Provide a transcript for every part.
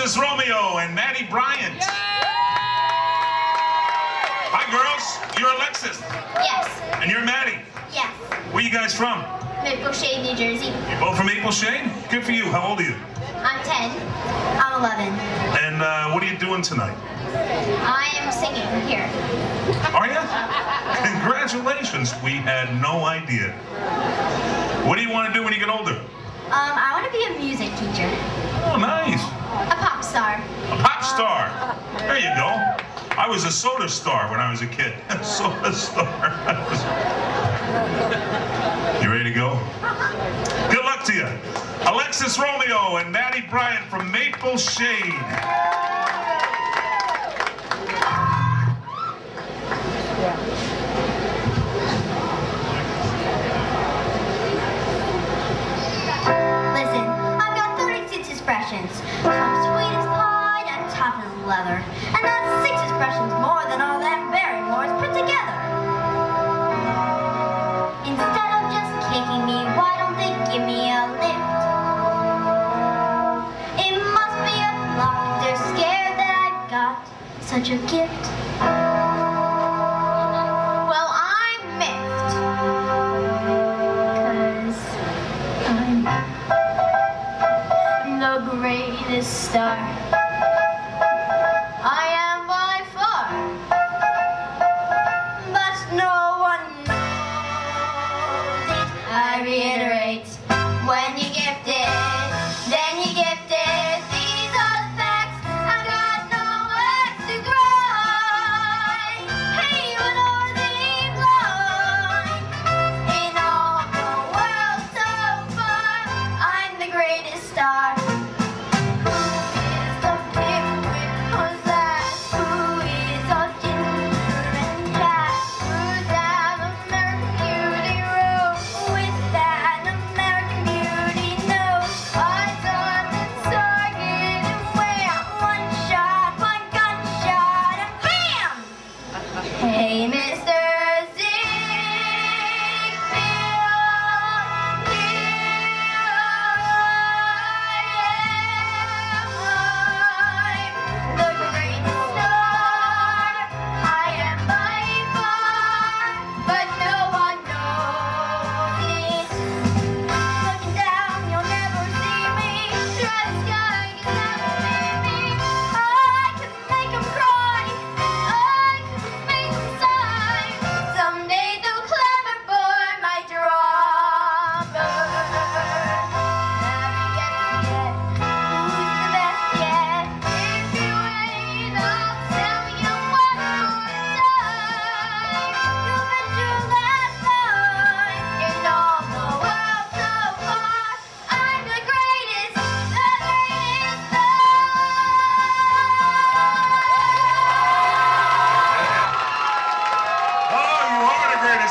Alexis Romeo and Maddie Bryant. Hi, girls. You're Alexis. Yes. And you're Maddie. Yes. Where you guys from? Maple Shade, New Jersey. You're both from Maple Shade? Good for you. How old are you? I'm 10. I'm 11. And uh, what are you doing tonight? I am singing here. Are you? Congratulations. We had no idea. What do you want to do when you get older? Um, I want to be a music teacher. Oh, nice. A pop star. A pop uh, star. Uh, there you go. I was a soda star when I was a kid. soda star. you ready to go? Good luck to you. Alexis Romeo and Maddie Bryant from Maple Shade. Than all them Barrymores put together. Instead of just kicking me, why don't they give me a lift? It must be a block. They're scared that I've got such a gift. Well, I'm miffed. I'm the greatest star. When you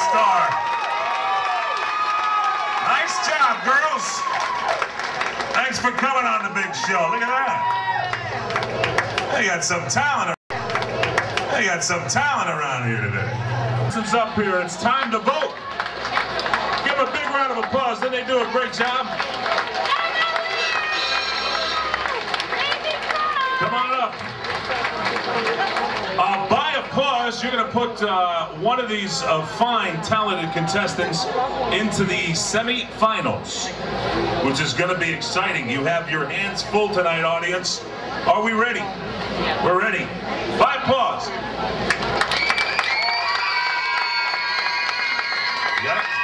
star. Nice job, girls. Thanks for coming on the big show. Look at that. They got some talent. They got some talent around here today. This up here. It's time to vote. Give a big round of applause. Didn't they do a great job? You're going to put uh, one of these uh, fine, talented contestants into the semifinals, which is going to be exciting. You have your hands full tonight, audience. Are we ready? We're ready. By applause. Yep.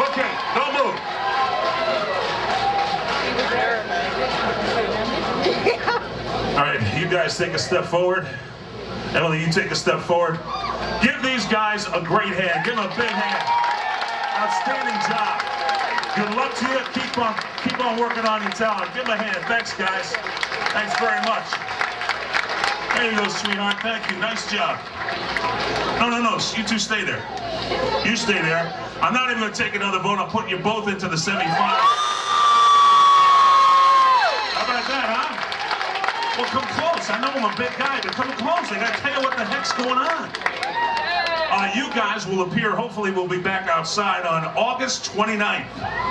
Okay, don't move. All right, you guys take a step forward. Emily, you take a step forward. Give these guys a great hand. Give them a big hand. Outstanding job. Good luck to you. Keep on, keep on working on your talent. Give him a hand. Thanks, guys. Thanks very much. There you go, sweetheart. Thank you. Nice job. No, no, no. You two stay there. You stay there. I'm not even going to take another vote. I'm putting you both into the semifinals. How about that, huh? Well, come close. I know I'm a big guy, but come close. I got to tell you what the heck's going on. Uh, you guys will appear, hopefully we'll be back outside on August 29th,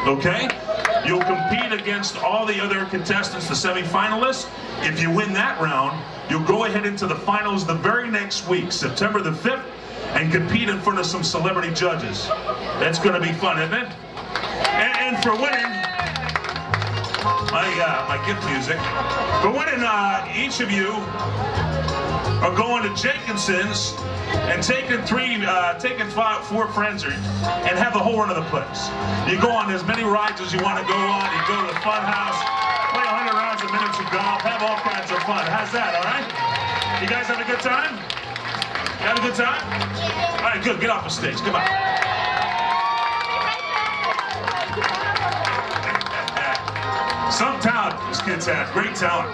okay? You'll compete against all the other contestants, the semifinalists. If you win that round, you'll go ahead into the finals the very next week, September the 5th, and compete in front of some celebrity judges. That's going to be fun, isn't it? And, and for winning, my, uh, my gift music, for winning, uh, each of you are going to Jenkinson's and taking three, uh, taking five, four friends or, and have the whole run of the place. You go on as many rides as you want to go on. You go to the fun house, play 100 rounds of miniature golf, have all kinds of fun. How's that, all right? You guys have a good time? You have a good time? All right, good. Get off the stage. Come on. Some talent these kids have. Great talent.